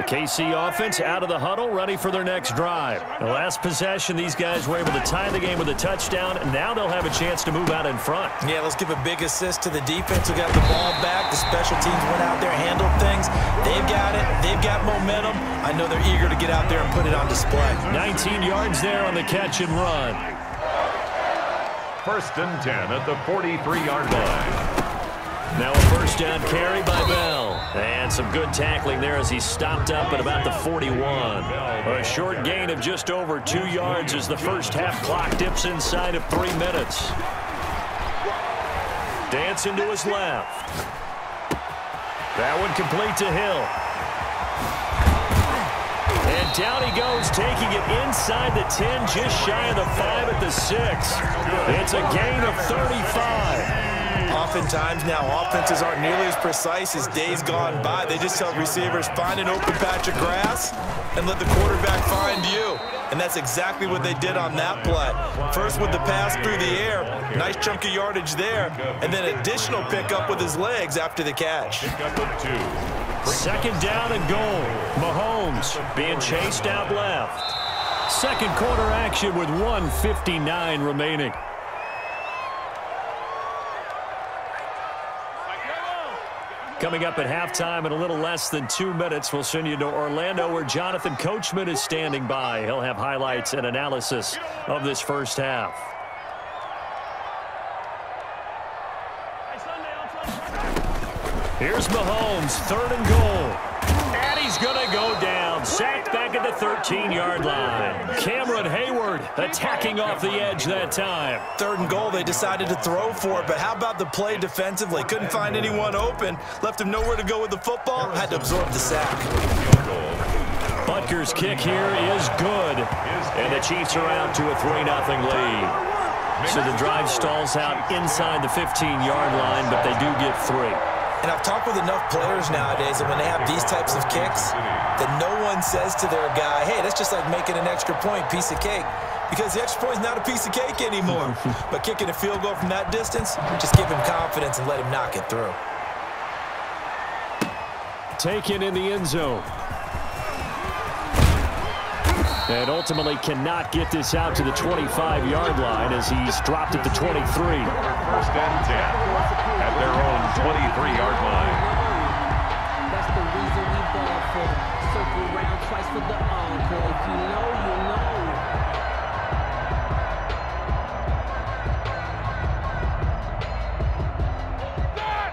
The KC offense out of the huddle, ready for their next drive. The last possession, these guys were able to tie the game with a touchdown, now they'll have a chance to move out in front. Yeah, let's give a big assist to the defense who got the ball back. The special teams went out there, handled things. They've got it. They've got momentum. I know they're eager to get out there and put it on display. 19 yards there on the catch and run. First and 10 at the 43-yard line. Now a first down carry by Bell. And some good tackling there as he stopped up at about the 41. A short gain of just over two yards as the first half clock dips inside of three minutes. Dancing to his left. That one complete to Hill. And down he goes, taking it inside the 10, just shy of the 5 at the 6. It's a gain of 35. Oftentimes now, offenses aren't nearly as precise as days gone by. They just tell receivers, find an open patch of grass and let the quarterback find you. And that's exactly what they did on that play. First with the pass through the air, nice chunk of yardage there, and then additional pickup with his legs after the catch. Second down and goal. Mahomes being chased out left. Second quarter action with 159 remaining. Coming up at halftime in a little less than two minutes, we'll send you to Orlando where Jonathan Coachman is standing by. He'll have highlights and analysis of this first half. Here's Mahomes, third and goal. And he's going to go down. Sacked back at the 13-yard line. Cameron Heyward attacking off the edge that time. Third and goal, they decided to throw for it, but how about the play defensively? Couldn't find anyone open. Left him nowhere to go with the football. Had to absorb the sack. Butker's kick here is good. And the Chiefs are out to a 3-0 lead. So the drive stalls out inside the 15-yard line, but they do get three. And I've talked with enough players nowadays that when they have these types of kicks, that no one says to their guy, hey, that's just like making an extra point, piece of cake. Because the extra point is not a piece of cake anymore. but kicking a field goal from that distance, just give him confidence and let him knock it through. Taken in the end zone. And ultimately cannot get this out to the 25-yard line as he's dropped at the 23. First and 10 at their own 23-yard line. That's the reason we ball for. Circle around twice for the encore. If you know.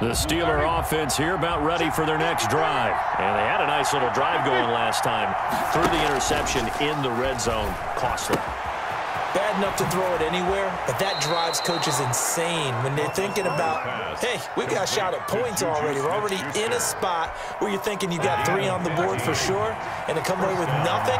The Steeler offense here about ready for their next drive. And they had a nice little drive going last time. Through the interception in the red zone. Costly. Bad enough to throw it anywhere, but that drives coaches insane when they're thinking about, hey, we got shot at points already. We're already in a spot where you're thinking you got three on the board for sure, and to come away with nothing,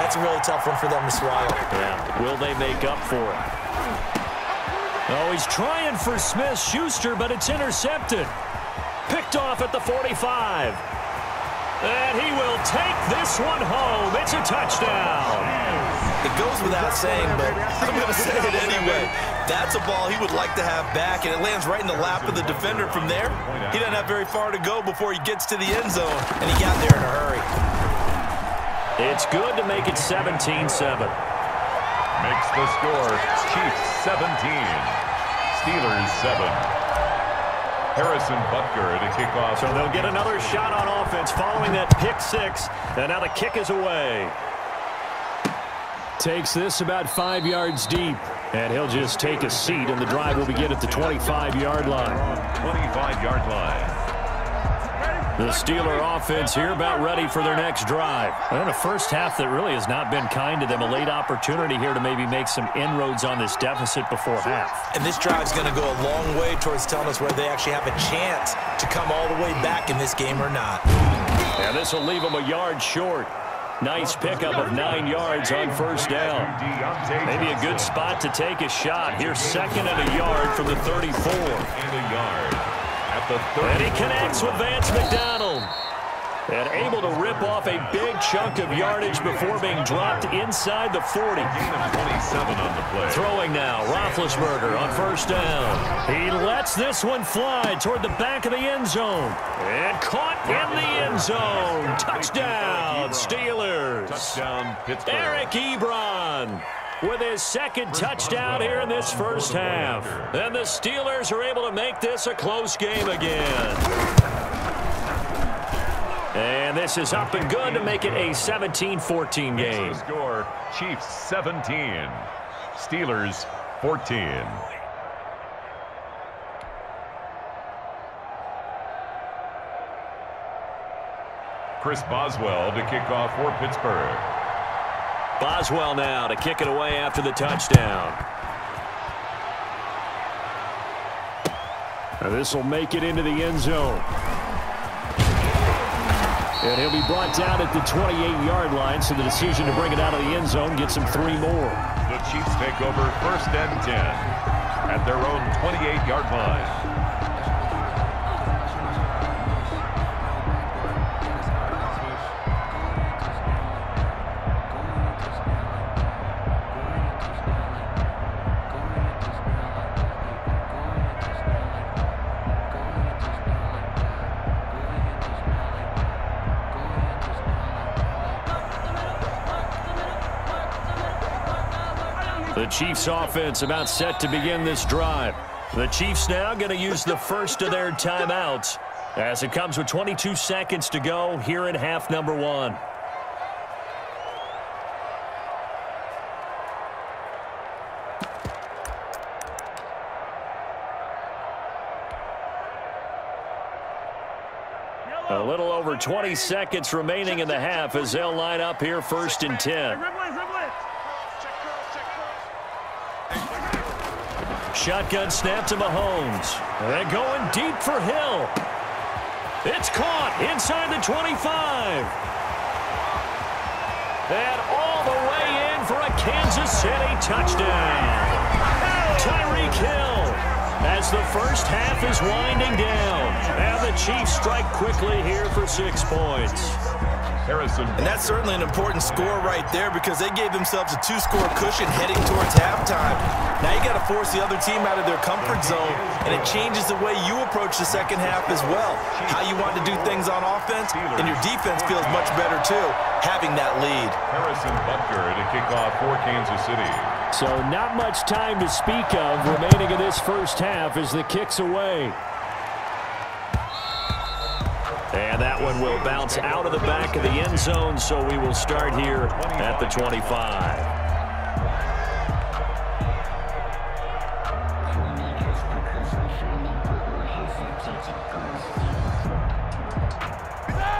that's a really tough one for them to swallow. Yeah. Will they make up for it? Oh, he's trying for Smith-Schuster, but it's intercepted. Picked off at the 45. And he will take this one home. It's a touchdown. It goes without saying, but I'm going to say it anyway. That's a ball he would like to have back, and it lands right in the lap of the defender from there. He doesn't have very far to go before he gets to the end zone, and he got there in a hurry. It's good to make it 17-7. Makes the score Chiefs 17. Steelers 7. Harrison Butker to kick off. So they'll get another shot on offense following that pick six. And now the kick is away. Takes this about five yards deep. And he'll just take a seat, and the drive will begin at the 25-yard line. 25-yard line. The Steeler offense here about ready for their next drive. And a first half that really has not been kind to them. A late opportunity here to maybe make some inroads on this deficit before half. And this drive is going to go a long way towards telling us whether they actually have a chance to come all the way back in this game or not. And this will leave them a yard short. Nice pickup of nine yards on first down. Maybe a good spot to take a shot. Here, second and a yard from the 34. And a. And he connects with Vance McDonald. And able to rip off a big chunk of yardage before being dropped inside the 40. Gain of 27 on the play. Throwing now, Roethlisberger on first down. He lets this one fly toward the back of the end zone. And caught in the end zone. Touchdown, Steelers. Touchdown. Eric Ebron with his second touchdown here in this first half. And the Steelers are able to make this a close game again. And this is up and good to make it a 17-14 game. Score, Chiefs 17, Steelers 14. Chris Boswell to kick off for Pittsburgh. Boswell now to kick it away after the touchdown. This will make it into the end zone. And he'll be brought down at the 28-yard line, so the decision to bring it out of the end zone gets him three more. The Chiefs take over first and 10 at their own 28-yard line. Chiefs offense about set to begin this drive. The Chiefs now going to use the first of their timeouts as it comes with 22 seconds to go here in half number one. A little over 20 seconds remaining in the half as they'll line up here first and 10. Shotgun snap to Mahomes. They're going deep for Hill. It's caught inside the 25. And all the way in for a Kansas City touchdown. Tyreek Hill as the first half is winding down. And the Chiefs strike quickly here for six points. Harrison. And that's certainly an important score right there because they gave themselves a two-score cushion heading towards halftime. Now you got to force the other team out of their comfort zone, and it changes the way you approach the second half as well. How you want to do things on offense, and your defense feels much better too, having that lead. Harrison Butker to kick off for Kansas City. So not much time to speak of remaining in this first half as the kick's away. And that one will bounce out of the back of the end zone, so we will start here at the 25.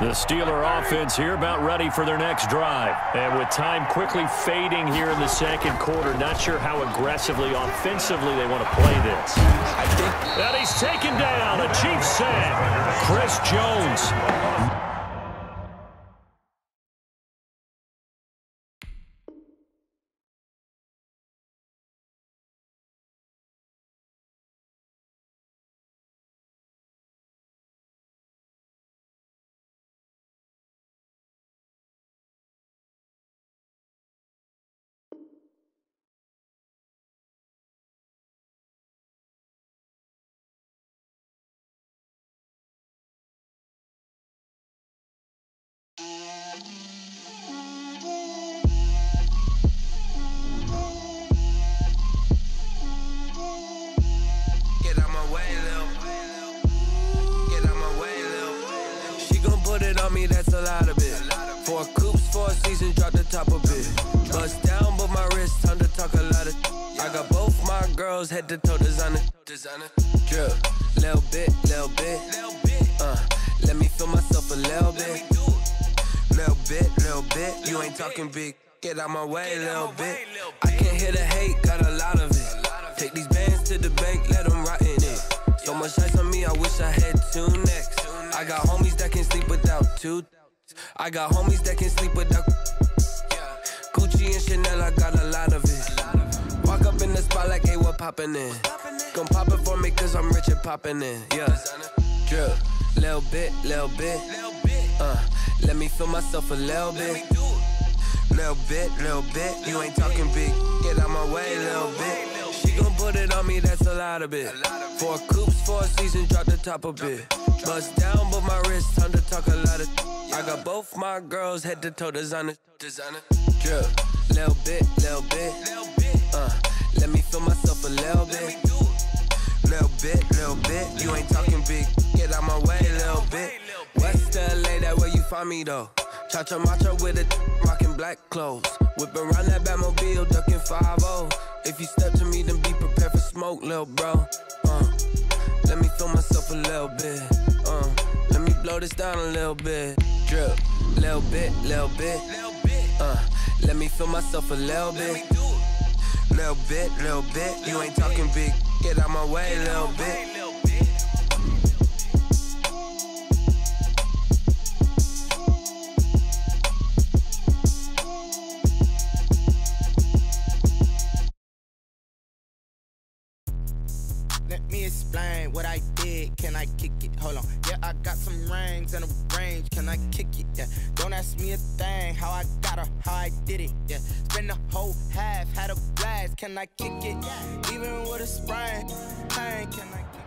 The Steeler offense here about ready for their next drive. And with time quickly fading here in the second quarter, not sure how aggressively, offensively they want to play this. I think And he's taken down. A Chiefs sack. Chris Jones. Lot of it. Four coops, four seasons, drop the top a bit. Bust down, but my wrist, time to talk a lot of. I got both my girls head to toe designer. Designer. Drip, little bit, little bit. Uh, let me feel myself a little bit. Little bit, little bit. You ain't talking big. Get out my way, little bit. I can't hear the hate, got a lot of it. Take these bands to the bank, let them rot in it. So much ice on me, I wish I had two necks. I got homies that can sleep without two. I got homies that can sleep without. Gucci and Chanel, I got a lot of it. Walk up in the spot like, hey, what poppin' in? Gon' pop it for me, cause I'm rich and poppin' in. Yeah. Drip, little bit, little bit. Uh, let me feel myself a little bit. Little bit, little bit. You ain't talking big. Get out my way, little bit. She gon' put it on me, that's a lot of it. Four coops, four seasons, drop the top a bit. Bust down, but my wrist, time to talk a lot of. I got both my girls head to toe designer, designer. Drip, little bit, little bit. Uh, let me feel myself a little bit. Little bit, little bit. You ain't talking big. Get out my way, little bit. West LA, that where you find me though. Cha cha matcha with a rockin' black clothes. Whip around that Batmobile, ducking 5 If you step to me, then be prepared for smoke, little bro. Uh, let me feel myself a little bit. Blow this down a little bit. Drip, little bit, little bit. Uh, let me feel myself a little bit. Little bit, little bit. You ain't talking big. Get out my way, little bit. I kick it? Hold on. Yeah, I got some rings and a range. Can I kick it? Yeah. Don't ask me a thing. How I got her, how I did it. Yeah. Spend the whole half, had a blast. Can I kick it? Yeah. Even with a sprain. Hey, can I?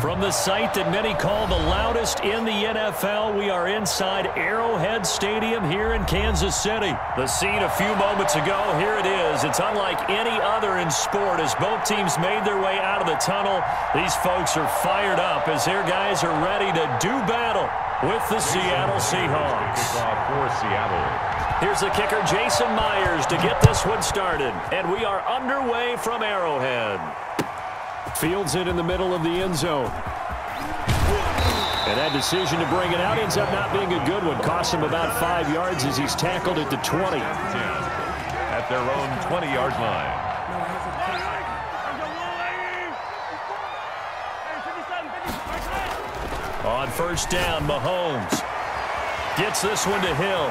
From the site that many call the loudest in the NFL, we are inside Arrowhead Stadium here in Kansas City. The scene a few moments ago, here it is. It's unlike any other in sport as both teams made their way out of the tunnel. These folks are fired up as their guys are ready to do battle with the Seattle Seahawks. For Seattle. Here's the kicker, Jason Myers, to get this one started. And we are underway from Arrowhead. Fields it in the middle of the end zone. And that decision to bring it out ends up not being a good one. Costs him about five yards as he's tackled at the 20. at their own 20-yard line. On first down, Mahomes gets this one to Hill.